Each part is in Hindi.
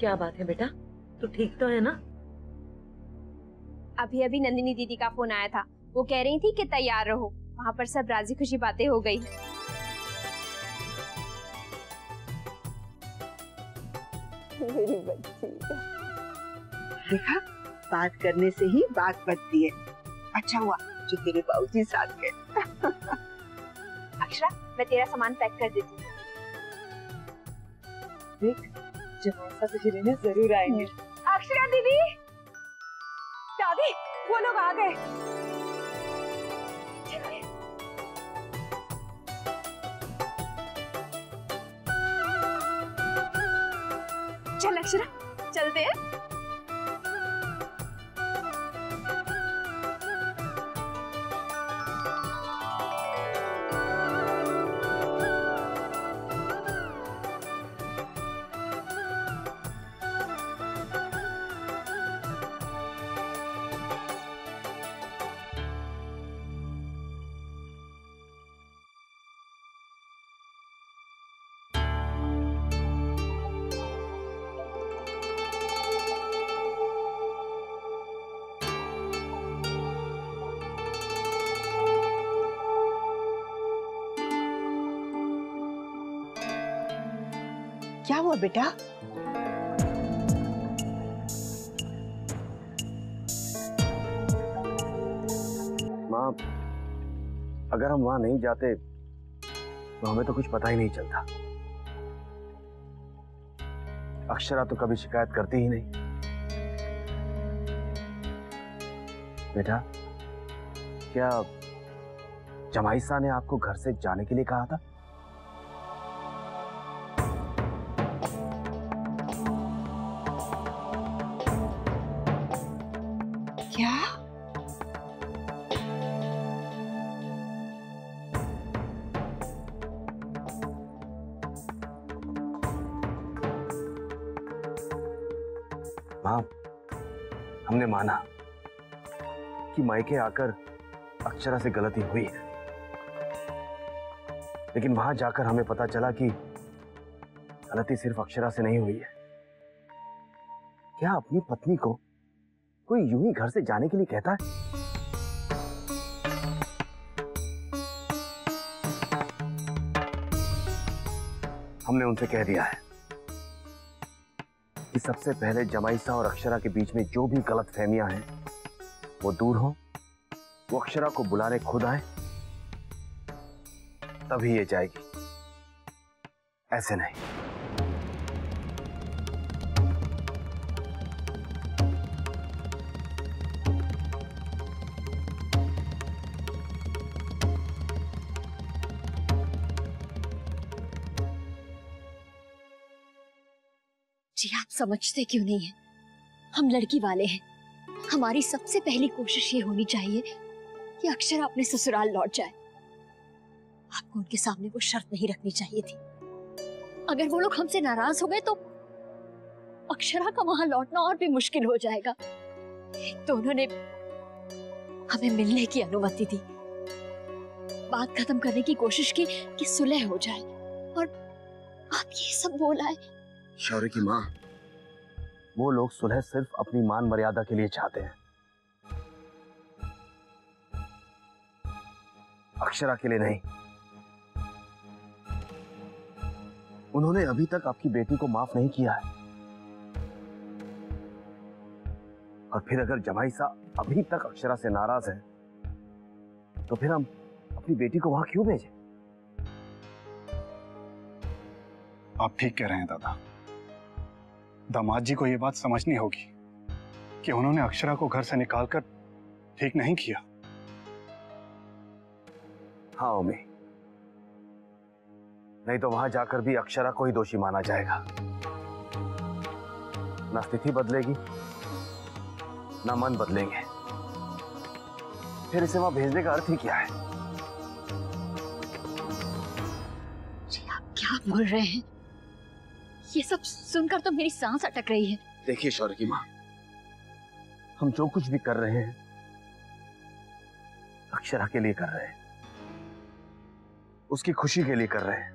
क्या बात है बेटा? तू ठीक तो है ना? अभी अभी नंदिनी दीदी का फ़ोन आया था। वो कह रही थी कि तैयार रहो। वहाँ पर सब राज़ी खुशी बातें हो गई। मेरी बच्ची। देखा बात करने से ही बात बनती है। अच्छा हुआ जो तेरे बाबूजी साथ गए। अक्षरा मैं तेरा सामान पैक कर देती हूँ। देख जब ऐसा लेने ज़रूर आएँगे। अक्षरा दीदी दादी वो लोग आ गए। क्या हुआ बेटा? माँ, अगर हम वहाँ नहीं जाते तो हमें तो कुछ पता ही नहीं चलता। अक्षरा तो कभी शिकायत करती ही नहीं। बेटा, क्या जमाईसा ने आपको घर से जाने के लिए कहा था? क्या? माँ, हमने माना कि मायके आकर अक्षरा से गलती हुई है। लेकिन वहाँ जाकर हमें पता चला कि गलती सिर्फ़ अक्षरा से नहीं हुई है। क्या अपनी पत्नी को कोई यूँ ही घर से जाने के लिए कहता है? हमने उनसे कह दिया है कि सबसे पहले जमाइसा और अक्षरा के बीच में जो भी गलत फहमियाँ हैं, वो दूर हो, वो अक्षरा को बुलाने खुद आए, तभी ये जाएगी। ऐसे नहीं। जी आप समझते क्यों नहीं है? हम लड़की वाले हैं। हमारी सबसे पहली कोशिश ये होनी चाहिए कि अक्षरा अपने ससुराल लौट जाए। आपको उनके सामने वो शर्त नहीं रखनी चाहिए थी। अगर वो लोग हमसे नाराज़ हो गए तो अक्षरा का वहाँ लौटना और भी मुश्किल हो जाएगा। तो उन्होंने हमें मिलने की अनुमति दी। बात खत्म करने की कोशिश की कि सुलह हो जाए। और आप ये सब बोला है शौर्य की माँ। वो लोग सुलह सिर्फ़ अपनी मान मर्यादा के लिए चाहते हैं। अक्षरा के लिए नहीं। उन्होंने अभी तक आपकी बेटी को माफ़ नहीं किया है। और फिर अगर जमाई सा अभी तक अक्षरा से नाराज़ है तो फिर हम अपनी बेटी को वहाँ क्यों भेजें? आप ठीक कह रहे हैं दादा। दामाद जी को यह बात समझनी होगी कि उन्होंने अक्षरा को घर से निकालकर ठीक नहीं किया। हाँ उमी। नहीं तो वहाँ जाकर भी अक्षरा को ही दोषी माना जाएगा। ना स्थिति बदलेगी ना मन बदलेंगे। फिर इसे वहाँ भेजने का अर्थ ही क्या है? जी आप क्या बोल रहे हैं? ये सब सुनकर तो मेरी सांस अटक रही है। देखिए शौर्य की माँ, हम जो कुछ भी कर रहे हैं, अक्षरा के लिए कर रहे हैं, उसकी खुशी के लिए कर रहे हैं।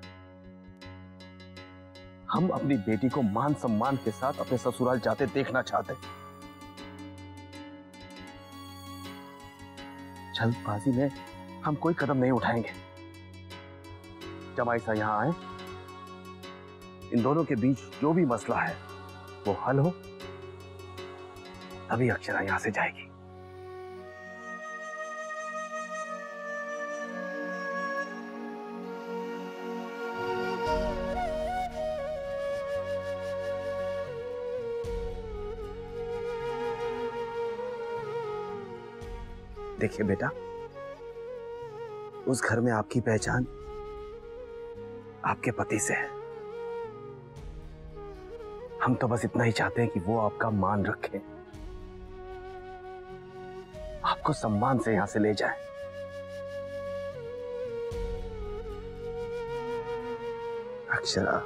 हम अपनी बेटी को मान सम्मान के साथ अपने ससुराल जाते देखना चाहते हैं। जल्दबाजी में हम कोई कदम नहीं उठाएँगे। जमाई सा यहाँ आए इन दोनों के बीच जो भी मसला है, वो हल हो। तभी अक्षरा यहाँ से जाएगी। देखिए बेटा, उस घर में आपकी पहचान आपके पति से है। हम तो बस इतना ही चाहते हैं कि वो आपका मान रखे। आपको सम्मान से यहाँ से ले जाए। अक्षरा,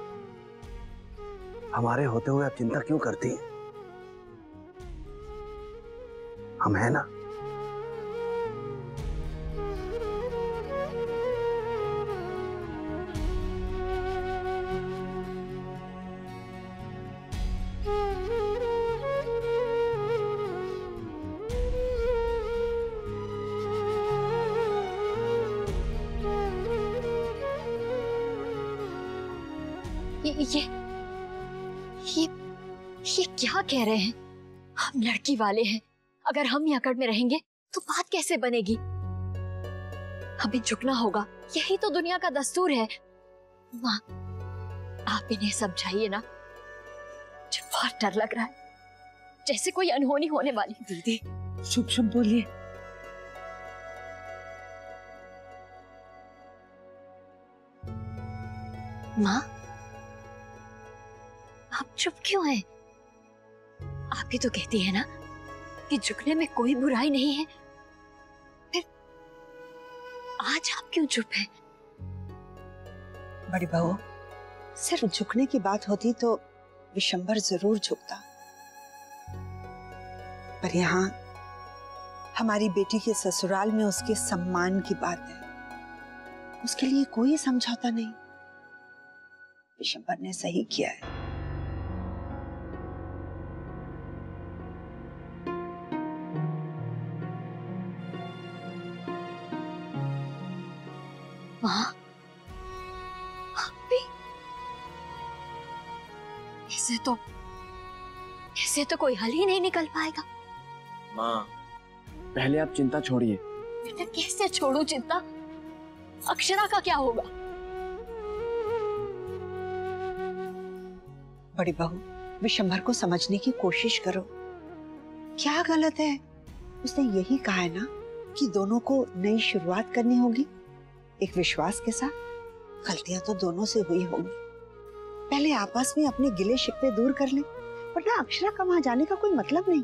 हमारे होते हुए आप चिंता क्यों करती हैं? हम हैं ना? ये क्या कह रहे हैं? हम लड़की वाले हैं। अगर हम अकड़ में रहेंगे तो बात कैसे बनेगी? हमें झुकना होगा। यही तो दुनिया का दस्तूर है। माँ आप इन्हें समझाइए ना। मुझे बहुत डर लग रहा है। जैसे कोई अनहोनी होने वाली दीदी शुभ शुभ बोलिए। माँ आप चुप क्यों हैं? आप ही तो कहती है ना कि झुकने में कोई बुराई नहीं है। फिर आज आप क्यों चुप हैं? बड़ी बहू, सिर्फ़ झुकने की बात होती तो विशंबर ज़रूर झुकता। पर यहाँ हमारी बेटी के ससुराल में उसके सम्मान की बात है। उसके लिए कोई समझौता नहीं। विशंबर ने सही किया है। ऐसे तो कोई हल ही नहीं निकल पाएगा। माँ पहले आप चिंता छोड़िए। बेटा कैसे छोड़ू चिंता? अक्षरा का क्या होगा? बड़ी बहू विशंभर को समझने की कोशिश करो। क्या गलत है? उसने यही कहा है ना कि दोनों को नई शुरुआत करनी होगी एक विश्वास के साथ। गलतियाँ तो दोनों से हुई होंगी। पहले आपस में अपने गिले शिकवे दूर कर ले। वरना अक्षरा का वहाँ जाने का कोई मतलब नहीं।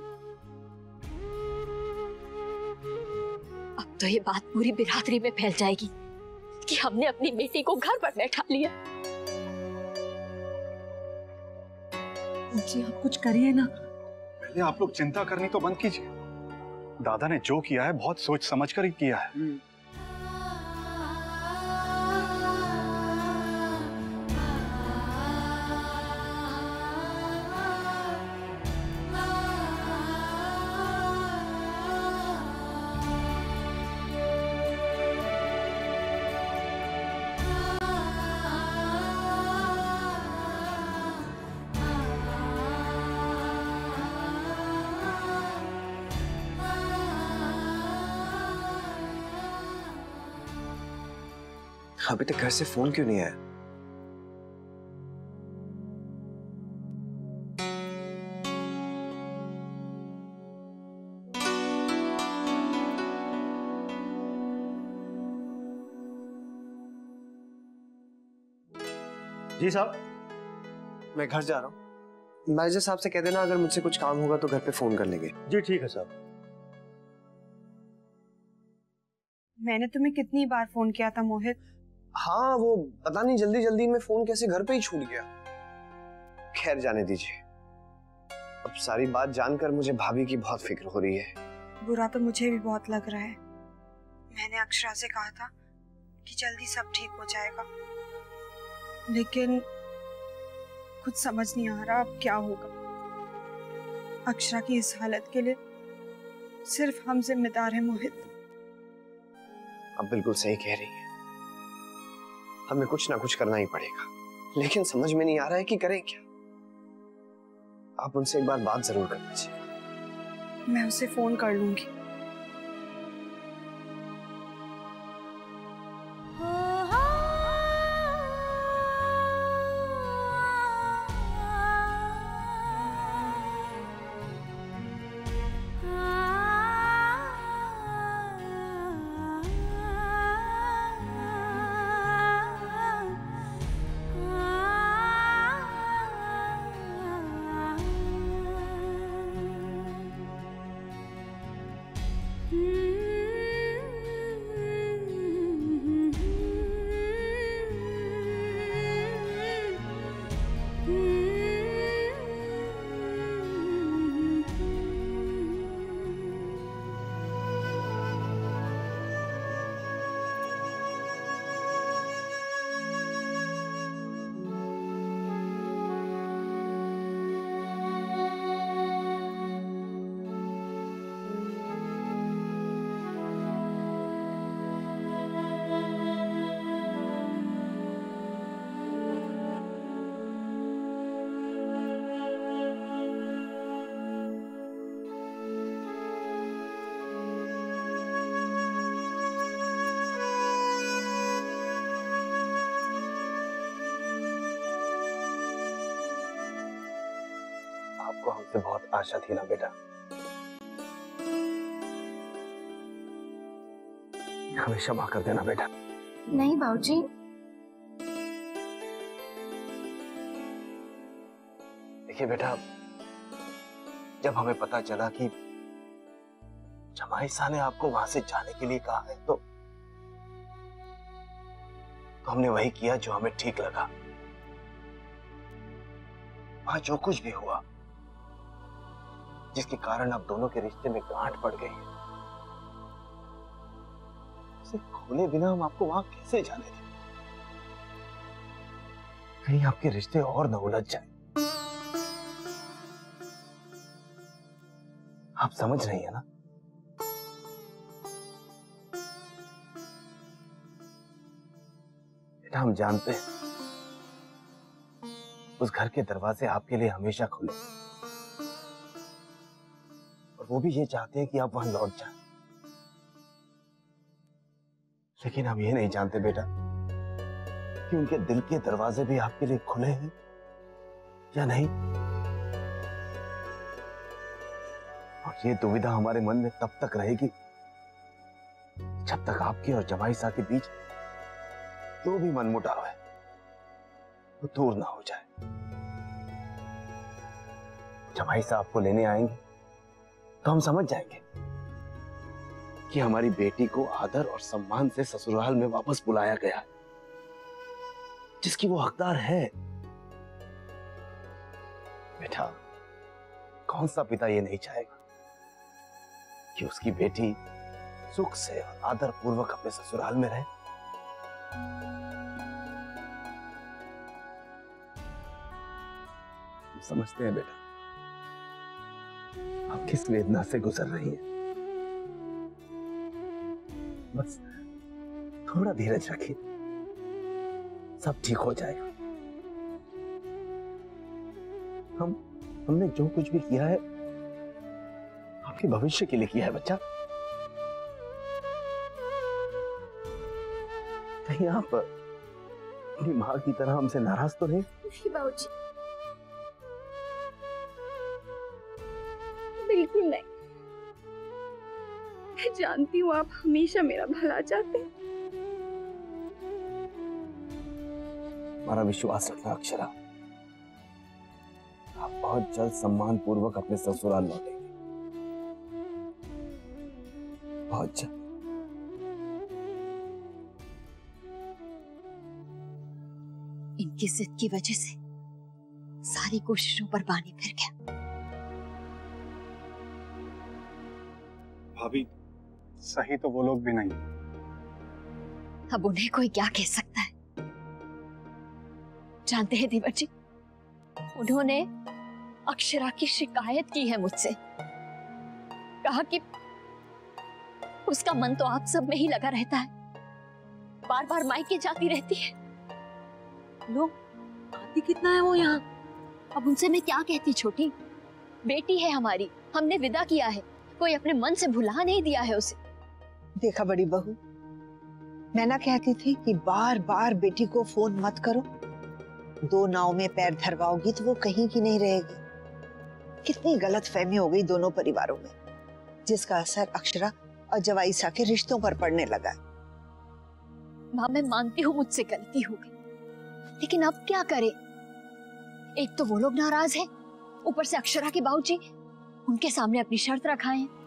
अब तो ये बात पूरी बिरादरी में फैल जाएगी कि हमने अपनी बेटी को घर पर बैठा लिया। जी आप कुछ करिए ना। पहले आप लोग चिंता करनी तो बंद कीजिए। दादा ने जो किया है बहुत सोच समझ कर ही किया है। अभी तक घर से फ़ोन क्यों नहीं आया? जी साहब। मैं घर जा रहा हूँ। मैनेजर साहब से कह देना अगर मुझसे कुछ काम होगा तो घर पे फ़ोन कर लेंगे। जी ठीक है साहब। मैंने तुम्हें कितनी बार फ़ोन किया था मोहित? हाँ वो पता नहीं जल्दी जल्दी में फ़ोन कैसे घर पे ही छूट गया। खैर जाने दीजिए। अब सारी बात जानकर मुझे भाभी की बहुत फ़िक्र हो रही है। बुरा तो मुझे भी बहुत लग रहा है। मैंने अक्षरा से कहा था कि जल्दी सब ठीक हो जाएगा। लेकिन कुछ समझ नहीं आ रहा अब क्या होगा। अक्षरा की इस हालत के लिए सिर्फ़ हम जिम्मेदार हैं मोहित। आप बिल्कुल सही कह रही हैं। हमें कुछ ना कुछ करना ही पड़ेगा। लेकिन समझ में नहीं आ रहा है कि करें क्या। आप उनसे एक बार बात ज़रूर कर लीजिए। मैं उसे फ़ोन कर लूँगी। आपको हमसे बहुत आशा थी ना बेटा? हमें क्षमा कर देना बेटा। नहीं बाबूजी। देखिए बेटा जब हमें पता चला कि जमाई शाह ने आपको वहाँ से जाने के लिए कहा है तो तो हमने वही किया जो हमें ठीक लगा। वहाँ जो कुछ भी हुआ जिसके कारण अब दोनों के रिश्ते में गांठ पड़ गई है। उसे खोले बिना हम आपको वहाँ कैसे जाने दें? कहीं आपके रिश्ते और न उलझ जाए। आप समझ रही है ना? बेटा, हम जानते हैं। उस घर के दरवाजे आपके लिए हमेशा खुले। और वो भी ये चाहते हैं कि आप वहाँ लौट जाएँ। लेकिन हम ये नहीं जानते बेटा कि उनके दिल के दरवाजे भी आपके लिए खुले हैं या नहीं। और ये दुविधा हमारे मन में तब तक रहेगी जब तक आपके और जमाई सा के बीच जो भी मनमुटाव है, वो दूर ना हो जाए। जमाई साहब आपको लेने आएँगे। तो हम समझ जाएँगे कि हमारी बेटी को आदर और सम्मान से ससुराल में वापस बुलाया गया। जिसकी वो हकदार है। बेटा, कौन सा पिता ये नहीं चाहेगा कि उसकी बेटी सुख से और आदर पूर्वक अपने ससुराल में रहे? समझते हैं बेटा। आप किस वेदना से गुजर रही हैं? बस थोड़ा धीरज रखिए। सब ठीक हो जाएगा। हम, हमने जो कुछ भी किया है, आपके भविष्य के लिए किया है, बच्चा। कहीं आप अपनी माँ की तरह हमसे नाराज़ तो नहीं? बाबूजी। जानती हूँ आप हमेशा मेरा भला चाहते हैं। हमारा विश्वास रखना अक्षरा। आप बहुत जल्द सम्मान पूर्वक अपने ससुराल लौटेंगे। बहुत जल्द। इनकी जिद की वजह से सारी कोशिशों पर पानी फिर गया भाभी सही तो वो लोग भी नहीं। अब उन्हें कोई क्या कह सकता है? जानते हैं देवर जी, उन्होंने अक्षरा की शिकायत की है मुझसे। कहा कि उसका मन तो आप सब में ही लगा रहता है। बार बार मायके जाती रहती है। लो आती कितना है वो यहाँ? अब उनसे मैं क्या कहती छोटी? बेटी है हमारी, हमने विदा किया है। कोई अपने मन से भुला नहीं दिया है उसे। देखा बड़ी बहू। मैं ना कहती थी कि बार बार बेटी को फ़ोन मत करो। दो नाव में पैर धरवाओगी तो वो कहीं की नहीं रहेगी। कितनी गलत फहमी हो गई दोनों परिवारों में, जिसका असर अक्षरा और जवाईसा के रिश्तों पर पड़ने लगा माँ, मैं मानती हूँ मुझसे गलती हो गई, लेकिन अब क्या करें? एक तो वो लोग नाराज़ हैं, ऊपर से अक्षरा के बाबूजी उनके सामने अपनी शर्त रखाए। हैं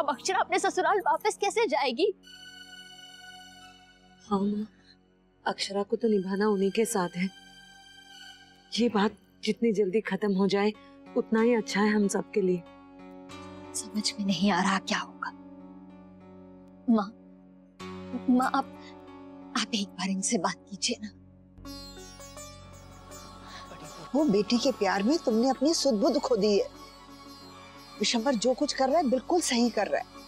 अब अक्षरा अपने ससुराल वापस कैसे जाएगी? हाँ माँ अक्षरा को तो निभाना उन्हीं के साथ है। ये बात जितनी जल्दी खत्म हो जाए उतना ही अच्छा है हम सबके लिए। समझ में नहीं आ रहा क्या होगा। माँ माँ आप आप एक बार इनसे बात कीजिए ना। वो बेटी के प्यार में तुमने अपनी सुध बुध खो दी है। विशंबर जो कुछ कर रहा है बिल्कुल सही कर रहा है।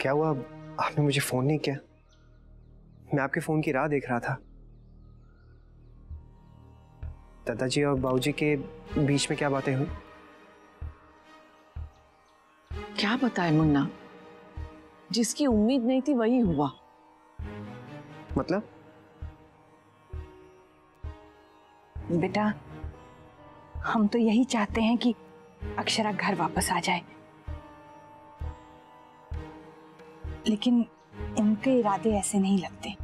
क्या हुआ? आपने मुझे फ़ोन नहीं किया? मैं आपके फ़ोन की राह देख रहा था। दादाजी और बाबूजी के बीच में क्या बातें हुई? क्या बताए मुन्ना? जिसकी उम्मीद नहीं थी वही हुआ। मतलब? बेटा हम तो यही चाहते हैं कि अक्षरा घर वापस आ जाए। लेकिन इनके इरादे ऐसे नहीं लगते।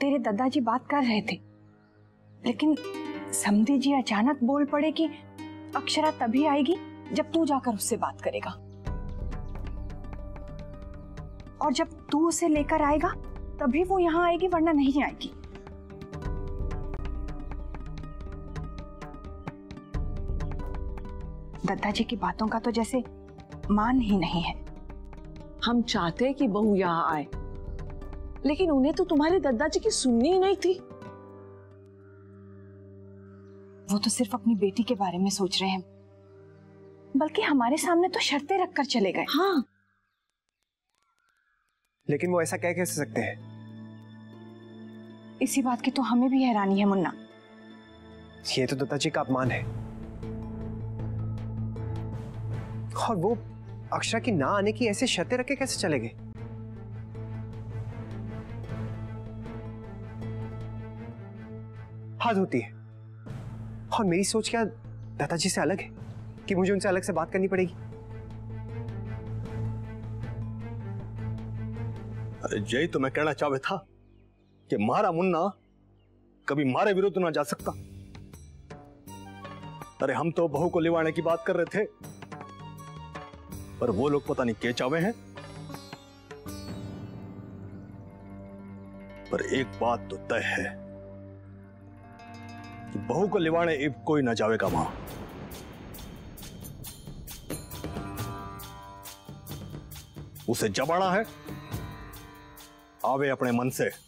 तेरे दादाजी बात कर रहे थे, लेकिन समधी जी अचानक बोल पड़े कि अक्षरा तभी आएगी जब तू जाकर उससे बात करेगा। और जब तू उसे लेकर आएगा, तभी वो यहाँ आएगी, वरना नहीं आएगी। दादाजी की बातों का तो जैसे मान ही नहीं है। हम चाहते हैं कि बहू यहाँ आए। लेकिन उन्हें तो तुम्हारे दादाजी की सुननी ही नहीं थी। वो तो सिर्फ़ अपनी बेटी के बारे में सोच रहे हैं। बल्कि हमारे सामने तो शर्तें रखकर चले गए। हाँ। लेकिन वो ऐसा कह कैसे सकते हैं? इसी बात की तो हमें भी हैरानी है मुन्ना। ये तो दादाजी का अपमान है। और वो अक्षरा की ना आने की ऐसे शर्तें रख कैसे चले गए हद होती है। और मेरी सोच क्या दादाजी से अलग है कि मुझे उनसे अलग से बात करनी पड़ेगी? अरे यही तो मैं कहना चाहता था कि मारा मुन्ना कभी मारे विरुद्ध ना जा सकता। अरे हम तो बहू को लिवाने की बात कर रहे थे। पर वो लोग पता नहीं के चावे हैं। पर एक बात तो तय है कि बहू को लिवाने इब कोई ना जावेगा माँ। उसे जबाना है। आवे अपने मन से।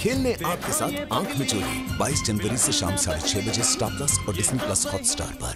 रुक्मणी खेलने आपके साथ आँख में चोरी 22 जनवरी से शाम साढ़े छह बजे स्टार प्लस और डिस्नी प्लस हॉटस्टार पर।